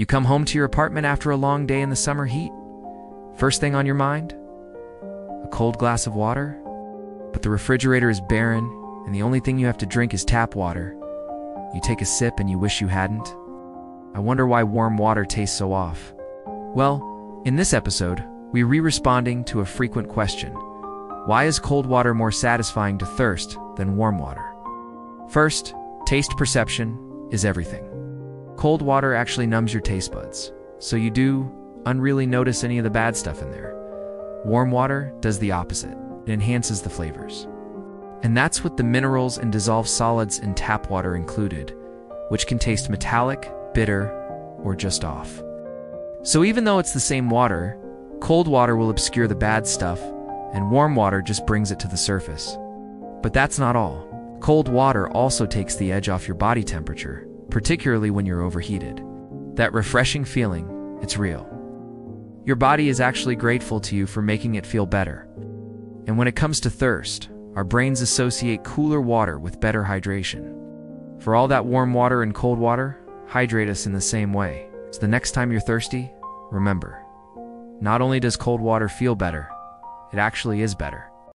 You come home to your apartment after a long day in the summer heat. First thing on your mind? A cold glass of water? But the refrigerator is barren, and the only thing you have to drink is tap water. You take a sip and you wish you hadn't. I wonder why warm water tastes so off. Well, in this episode, we re-responding to a frequent question. Why is cold water more satisfying to thirst than warm water? First, taste perception is everything. Cold water actually numbs your taste buds, so you do unreally notice any of the bad stuff in there. Warm water does the opposite. It enhances the flavors. And that's with the minerals and dissolved solids in tap water included, which can taste metallic, bitter, or just off. So even though it's the same water, cold water will obscure the bad stuff, and warm water just brings it to the surface. But that's not all. Cold water also takes the edge off your body temperature, particularly when you're overheated. That refreshing feeling, it's real. Your body is actually grateful to you for making it feel better. And when it comes to thirst, our brains associate cooler water with better hydration. For all that warm water and cold water, hydrate us in the same way. So the next time you're thirsty, remember, not only does cold water feel better, it actually is better.